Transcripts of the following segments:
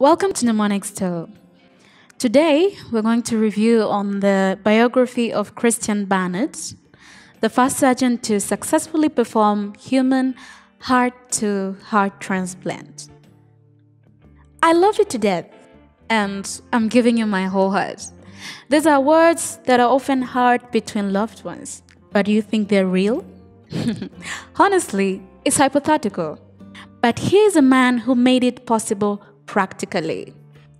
Welcome to Mnemonics Tale. Today, we're going to review on the biography of Christian Barnard, the first surgeon to successfully perform human heart-to-heart transplant. I love you to death, and I'm giving you my whole heart. These are words that are often heard between loved ones, but do you think they're real? Honestly, it's hypothetical. But here's a man who made it possible practically.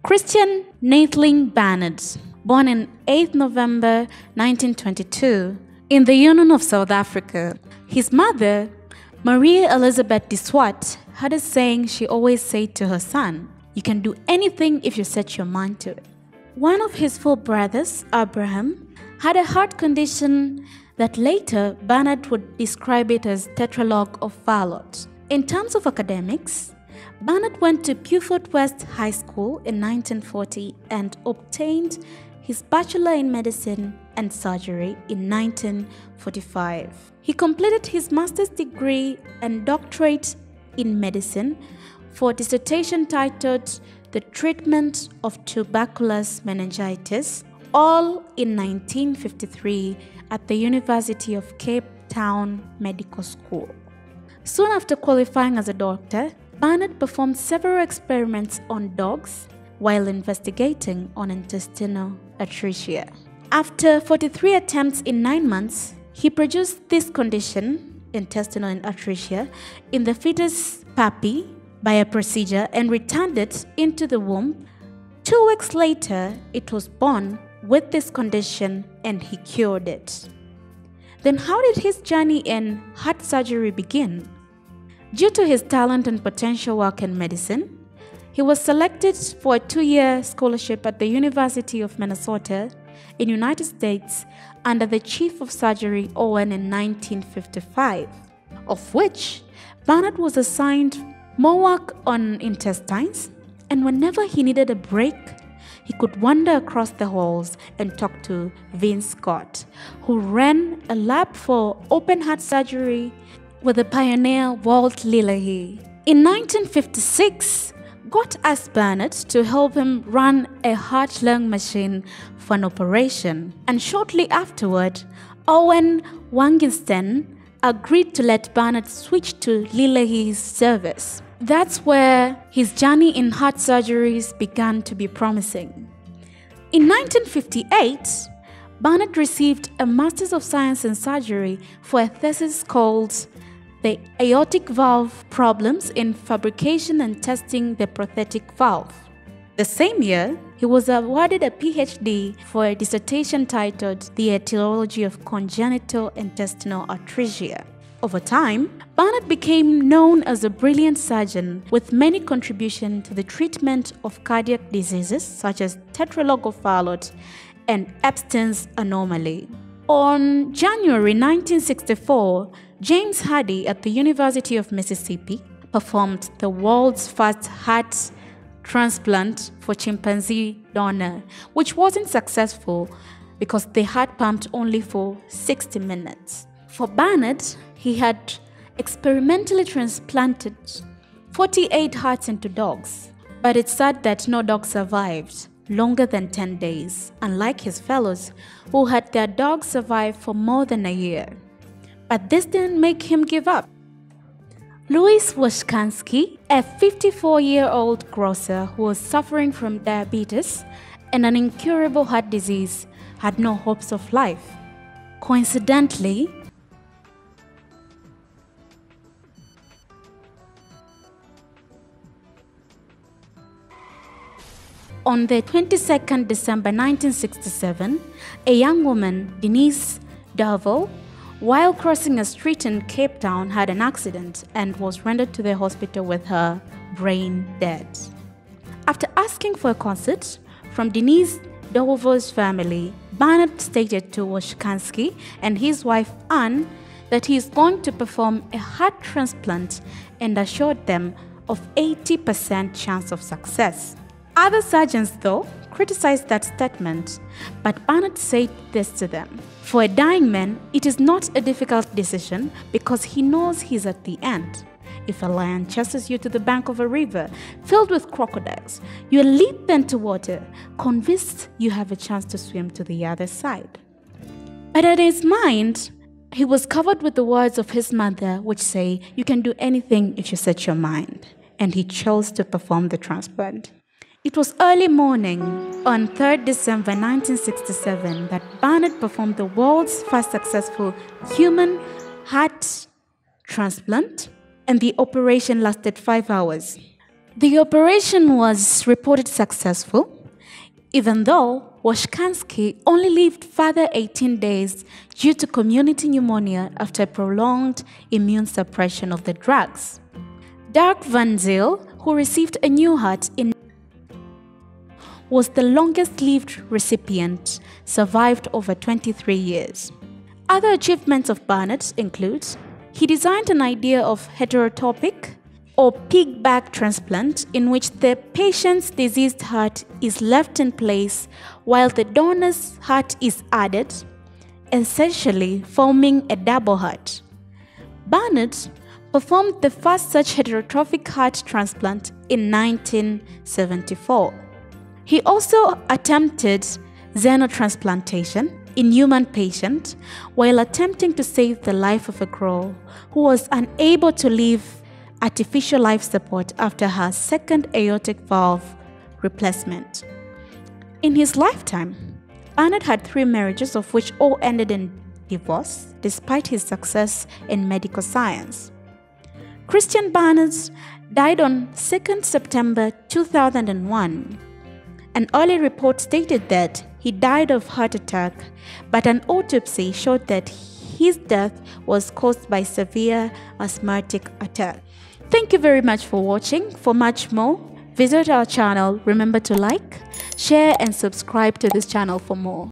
Christian Neethling Barnard, born in 8 November 1922 in the Union of South Africa. His mother, Maria Elizabeth de Swart, had a saying she always said to her son, you can do anything if you set your mind to it. One of his four brothers, Abraham, had a heart condition that later Barnard would describe it as tetralogy of Fallot. In terms of academics, Barnard went to Beaufort West High School in 1940 and obtained his Bachelor in Medicine and Surgery in 1945. He completed his master's degree and doctorate in medicine for a dissertation titled The Treatment of Tuberculous Meningitis, all in 1953 at the University of Cape Town Medical School. Soon after qualifying as a doctor, Barnard performed several experiments on dogs while investigating on intestinal atresia. After 43 attempts in 9 months, he produced this condition, intestinal atresia, in the fetus puppy by a procedure and returned it into the womb. Two weeks later, it was born with this condition and he cured it. Then, how did his journey in heart surgery begin? Due to his talent and potential work in medicine, he was selected for a two-year scholarship at the University of Minnesota in United States under the Chief of Surgery Owen in 1955, of which Barnard was assigned more work on intestines, and whenever he needed a break, he could wander across the halls and talk to Vince Gott, who ran a lab for open heart surgery with the pioneer Walt Lillehei. In 1956, Gott asked Barnard to help him run a heart lung machine for an operation, and shortly afterward, Owen Wangensteen agreed to let Barnard switch to Lillehei's service. That's where his journey in heart surgeries began to be promising. In 1958, Barnard received a Master's of Science in Surgery for a thesis called The Aortic Valve Problems in Fabrication and Testing the Prosthetic Valve. The same year, he was awarded a PhD for a dissertation titled The Etiology of Congenital Intestinal Atresia. Over time, Barnard became known as a brilliant surgeon with many contributions to the treatment of cardiac diseases such as Fallot and Ebstein's anomaly. On January 1964, James Hardy at the University of Mississippi performed the world's first heart transplant for chimpanzee donor, which wasn't successful because the heart pumped only for 60 minutes. For Barnard, he had experimentally transplanted 48 hearts into dogs, but it's sad that no dog survived longer than 10 days, unlike his fellows who had their dogs survive for more than a year. But this didn't make him give up. Louis Washkansky, a 54 year old grocer who was suffering from diabetes and an incurable heart disease, had no hopes of life. Coincidentally, On the 22nd December 1967, a young woman, Denise Darvall, while crossing a street in Cape Town, had an accident and was rendered to the hospital with her brain dead. After asking for a concert from Denise Darvall's family, Barnard stated to Washkansky and his wife Anne that he is going to perform a heart transplant and assured them of 80% chance of success. Other surgeons, though, criticized that statement, but Barnard said this to them For a dying man, it is not a difficult decision because he knows he's at the end. if a lion chases you to the bank of a river filled with crocodiles, you leap into water, convinced you have a chance to swim to the other side. But in his mind, he was covered with the words of his mother, which say, You can do anything if you set your mind. And he chose to perform the transplant. It was early morning on 3rd December 1967 that Barnard performed the world's first successful human heart transplant, and the operation lasted five hours. The operation was reported successful, even though Washkansky only lived further 18 days due to community pneumonia after prolonged immune suppression of the drugs. Dirk Van Zyl, who received a new heart in was the longest lived recipient, survived over 23 years. Other achievements of Barnard include he designed an idea of heterotopic or piggyback transplant in which the patient's diseased heart is left in place while the donor's heart is added, essentially forming a double heart. Barnard performed the first such heterotopic heart transplant in 1974. He also attempted xenotransplantation in human patient while attempting to save the life of a girl who was unable to leave artificial life support after her second aortic valve replacement. In his lifetime, Barnard had three marriages of which all ended in divorce despite his success in medical science. Christian Barnard died on 2nd September 2001 an early report stated that he died of heart attack, but an autopsy showed that his death was caused by severe asthmatic attack. Thank you very much for watching. For much more, visit our channel. Remember to like, share and subscribe to this channel for more.